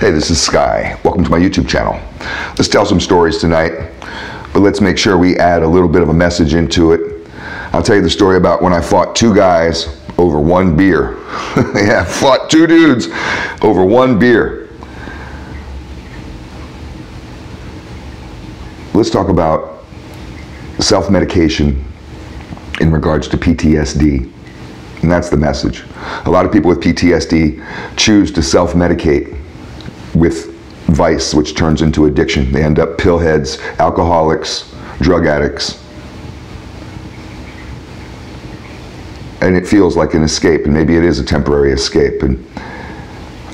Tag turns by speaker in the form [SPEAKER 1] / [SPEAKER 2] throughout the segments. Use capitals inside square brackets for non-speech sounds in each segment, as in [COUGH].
[SPEAKER 1] Hey, this is Sky. Welcome to my YouTube channel. Let's tell some stories tonight, but let's make sure we add a little bit of a message into it. I'll tell you the story about when I fought two guys over one beer. [LAUGHS] yeah, fought two dudes over one beer. Let's talk about self medication in regards to PTSD. And that's the message. A lot of people with PTSD choose to self medicate with vice, which turns into addiction. They end up pillheads, alcoholics, drug addicts. And it feels like an escape, and maybe it is a temporary escape. And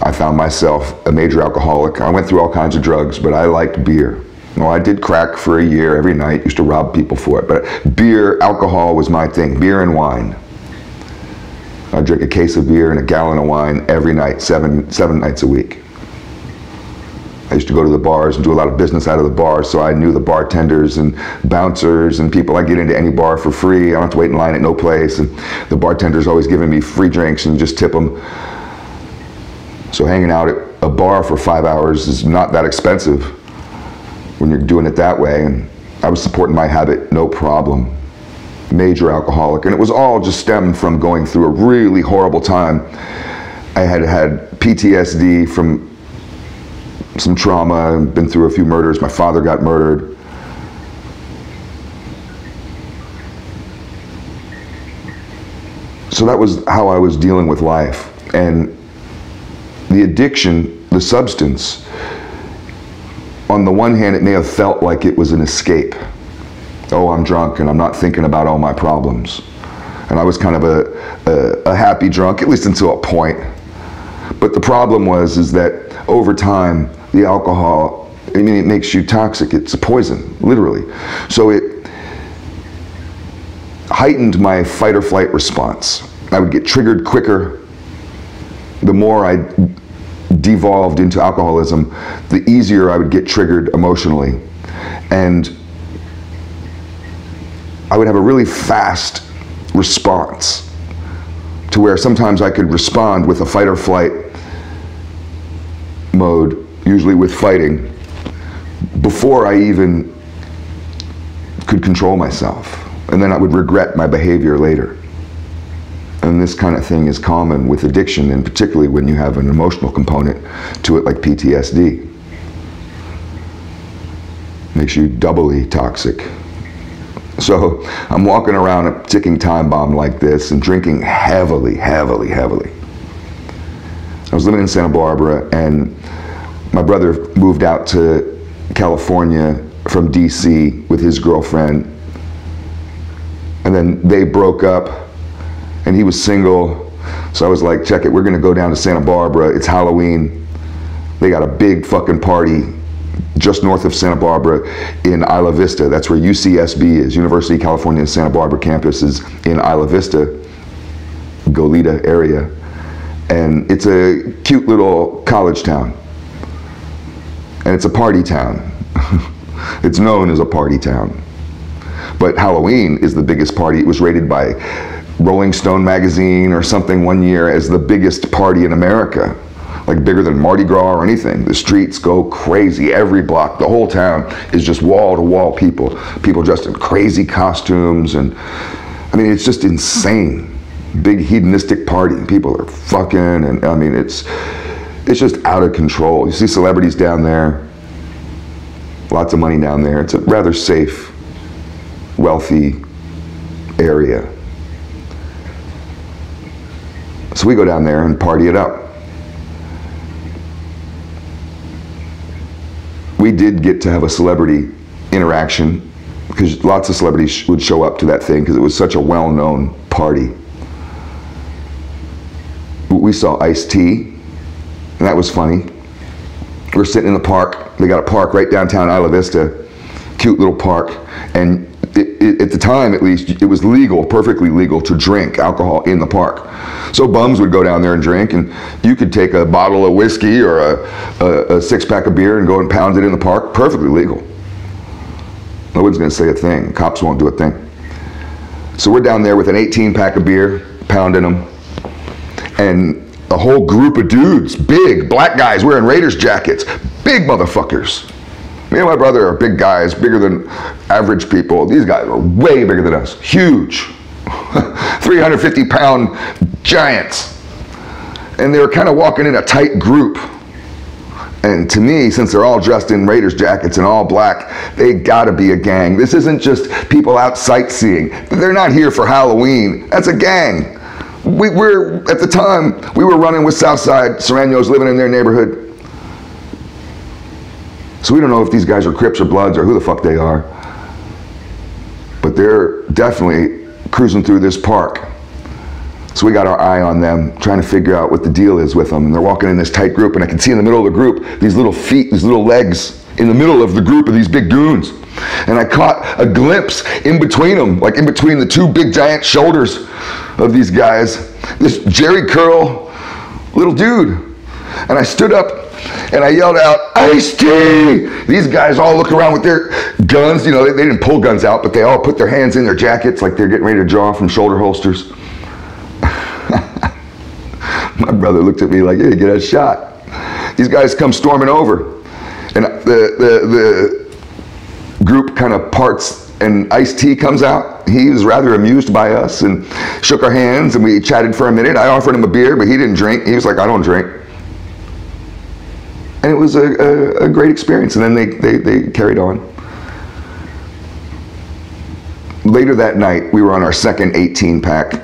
[SPEAKER 1] I found myself a major alcoholic. I went through all kinds of drugs, but I liked beer. Well, I did crack for a year every night, used to rob people for it, but beer, alcohol was my thing, beer and wine. I drink a case of beer and a gallon of wine every night, seven, seven nights a week. I used to go to the bars and do a lot of business out of the bars, so I knew the bartenders and bouncers and people. I get into any bar for free. I don't have to wait in line at no place, and the bartender's always giving me free drinks and just tip them. So hanging out at a bar for five hours is not that expensive when you're doing it that way. And I was supporting my habit, no problem. Major alcoholic, and it was all just stemmed from going through a really horrible time. I had had PTSD from some trauma been through a few murders. My father got murdered. So that was how I was dealing with life. And the addiction, the substance, on the one hand, it may have felt like it was an escape. Oh, I'm drunk and I'm not thinking about all my problems. And I was kind of a, a, a happy drunk, at least until a point. But the problem was is that over time, the alcohol, I mean, it makes you toxic. It's a poison, literally. So it heightened my fight or flight response. I would get triggered quicker. The more I devolved into alcoholism, the easier I would get triggered emotionally. And I would have a really fast response to where sometimes I could respond with a fight or flight mode, usually with fighting, before I even could control myself. And then I would regret my behavior later. And this kind of thing is common with addiction, and particularly when you have an emotional component to it, like PTSD. Makes you doubly toxic. So I'm walking around a ticking time bomb like this and drinking heavily, heavily, heavily. I was living in Santa Barbara, and my brother moved out to California from DC with his girlfriend. And then they broke up, and he was single. So I was like, check it, we're gonna go down to Santa Barbara. It's Halloween. They got a big fucking party just north of Santa Barbara in Isla Vista. That's where UCSB is, University of California Santa Barbara campus is in Isla Vista, Goleta area. And it's a cute little college town. And it's a party town. [LAUGHS] it's known as a party town. But Halloween is the biggest party. It was rated by Rolling Stone magazine or something one year as the biggest party in America like bigger than Mardi Gras or anything. The streets go crazy. Every block, the whole town is just wall to wall people. People dressed in crazy costumes. And I mean, it's just insane. Big hedonistic party. People are fucking. And I mean, it's, it's just out of control. You see celebrities down there, lots of money down there. It's a rather safe, wealthy area. So we go down there and party it up. we did get to have a celebrity interaction because lots of celebrities would show up to that thing because it was such a well-known party. We saw Ice-T, and that was funny. We're sitting in the park. They got a park right downtown Isla Vista, cute little park, and it, it, at the time at least, it was legal, perfectly legal to drink alcohol in the park. So bums would go down there and drink, and you could take a bottle of whiskey or a, a, a six pack of beer and go and pound it in the park, perfectly legal. No one's going to say a thing. Cops won't do a thing. So we're down there with an 18 pack of beer, pounding them, and a whole group of dudes, big black guys wearing Raiders jackets, big motherfuckers. Me and my brother are big guys, bigger than average people. These guys are way bigger than us, huge. [LAUGHS] 350 pound giants. And they were kind of walking in a tight group. And to me, since they're all dressed in Raiders jackets and all black, they gotta be a gang. This isn't just people out sightseeing. They're not here for Halloween. That's a gang. We were, at the time, we were running with Southside Serranos living in their neighborhood. So we don't know if these guys are Crips or Bloods or who the fuck they are. But they're definitely cruising through this park. So we got our eye on them, trying to figure out what the deal is with them. And they're walking in this tight group, and I can see in the middle of the group these little feet, these little legs in the middle of the group of these big goons. And I caught a glimpse in between them, like in between the two big giant shoulders of these guys, this Jerry curl little dude. And I stood up and I yelled out, Ice-T! These guys all look around with their guns. You know, they, they, didn't pull guns out, but they all put their hands in their jackets like they're getting ready to draw from shoulder holsters. [LAUGHS] My brother looked at me like, hey, get a shot. These guys come storming over. And the, the, the group kind of parts and Ice-T comes out. He was rather amused by us and shook our hands and we chatted for a minute. I offered him a beer, but he didn't drink. He was like, I don't drink. And it was a, a, a great experience. And then they, they, they carried on. Later that night, we were on our second 18 pack.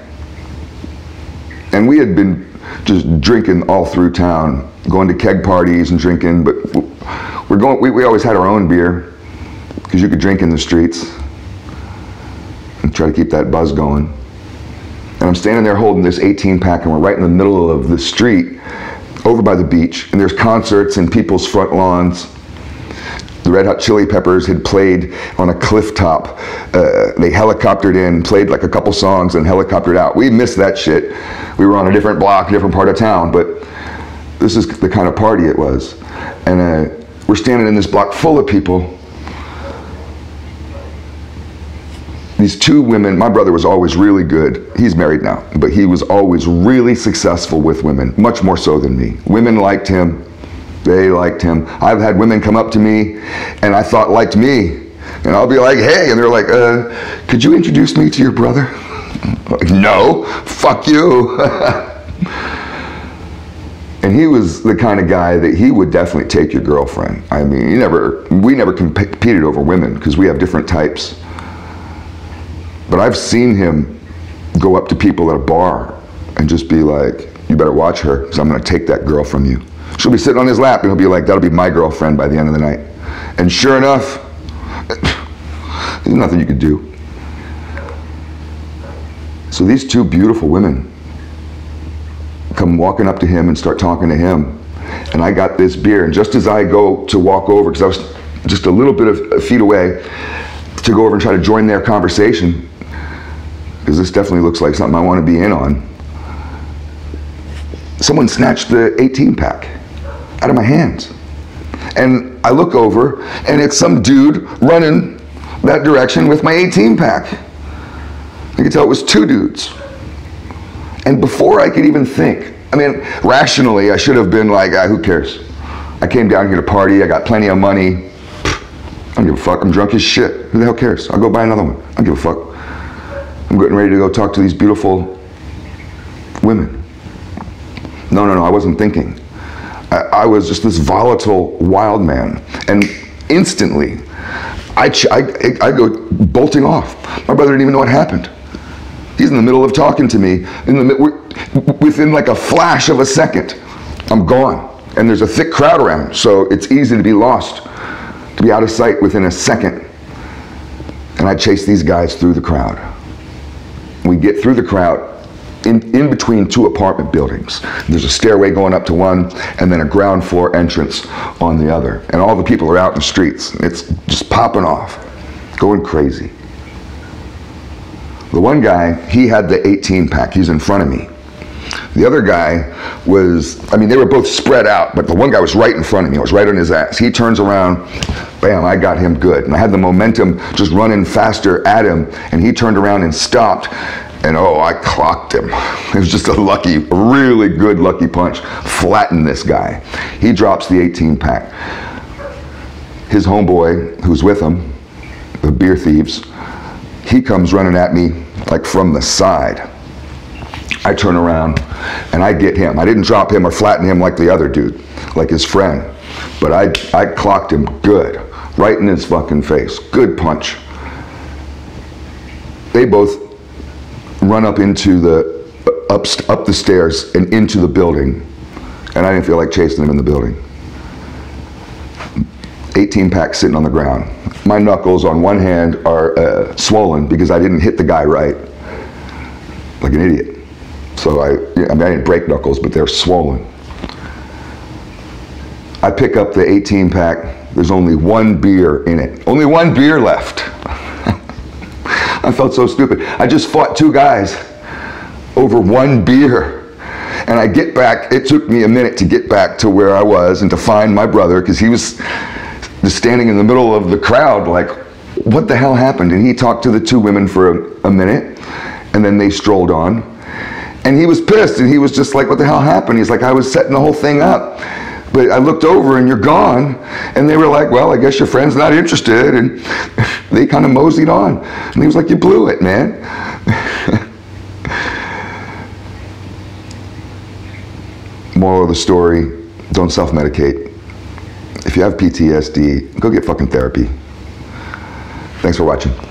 [SPEAKER 1] And we had been just drinking all through town, going to keg parties and drinking, but we're going, we, we always had our own beer because you could drink in the streets and try to keep that buzz going. And I'm standing there holding this 18 pack and we're right in the middle of the street over by the beach and there's concerts in people's front lawns. The Red Hot Chili Peppers had played on a cliff top. Uh, they helicoptered in, played like a couple songs and helicoptered out. We missed that shit. We were on a different block, different part of town, but this is the kind of party it was. And uh, we're standing in this block full of people. These two women, my brother was always really good. He's married now, but he was always really successful with women, much more so than me. Women liked him. They liked him. I've had women come up to me and I thought liked me. And I'll be like, hey, and they're like, uh, could you introduce me to your brother? Like, no, fuck you. [LAUGHS] And he was the kind of guy that he would definitely take your girlfriend. I mean, he never, we never competed over women because we have different types. But I've seen him go up to people at a bar and just be like, you better watch her because I'm going to take that girl from you. She'll be sitting on his lap and he'll be like, that'll be my girlfriend by the end of the night. And sure enough, [SIGHS] there's nothing you could do. So these two beautiful women come walking up to him and start talking to him. And I got this beer, and just as I go to walk over, because I was just a little bit of feet away, to go over and try to join their conversation, because this definitely looks like something I want to be in on. Someone snatched the 18 pack out of my hands. And I look over, and it's some dude running that direction with my 18 pack. I could tell it was two dudes. And before I could even think, I mean, rationally, I should have been like, ah, who cares? I came down here to party, I got plenty of money. I don't give a fuck, I'm drunk as shit. Who the hell cares? I'll go buy another one. I don't give a fuck. I'm getting ready to go talk to these beautiful women. No, no, no, I wasn't thinking. I, I was just this volatile wild man. And instantly, I, I, I go bolting off. My brother didn't even know what happened. He's in the middle of talking to me. In the, within like a flash of a second, I'm gone. And there's a thick crowd around, so it's easy to be lost, to be out of sight within a second. And I chase these guys through the crowd. We get through the crowd in, in between two apartment buildings. There's a stairway going up to one and then a ground floor entrance on the other. And all the people are out in the streets. It's just popping off, going crazy. The one guy, he had the 18 pack. He's in front of me. The other guy was, I mean, they were both spread out, but the one guy was right in front of me. I was right on his ass. He turns around, bam, I got him good. And I had the momentum just running faster at him, and he turned around and stopped. And oh, I clocked him. It was just a lucky, really good lucky punch. Flattened this guy. He drops the 18 pack. His homeboy, who's with him, the beer thieves, he comes running at me like from the side. I turn around and I get him. I didn't drop him or flatten him like the other dude, like his friend. But I, I clocked him good, right in his fucking face. Good punch. They both run up into the up, up the stairs and into the building, and I didn't feel like chasing them in the building. 18 pack sitting on the ground. My knuckles on one hand are uh, swollen because I didn't hit the guy right, like an idiot. So I, I mean, I didn't break knuckles, but they're swollen. I pick up the 18 pack. There's only one beer in it. Only one beer left. [LAUGHS] I felt so stupid. I just fought two guys over one beer. And I get back, it took me a minute to get back to where I was and to find my brother because he was just standing in the middle of the crowd like, what the hell happened? And he talked to the two women for a, a minute and then they strolled on. And he was pissed and he was just like, what the hell happened? He's like, I was setting the whole thing up. But I looked over and you're gone. And they were like, well, I guess your friend's not interested. And [LAUGHS] they kind of moseyed on. And he was like, you blew it, man. [LAUGHS] Moral of the story, don't self-medicate. If you have PTSD, go get fucking therapy. Thanks for watching.